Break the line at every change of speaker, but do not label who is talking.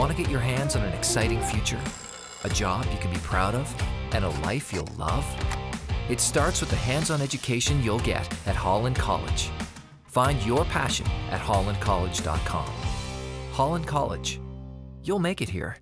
Want to get your hands on an exciting future? A job you can be proud of? And a life you'll love? It starts with the hands-on education you'll get at Holland College. Find your passion at hollandcollege.com. Holland College. You'll make it here.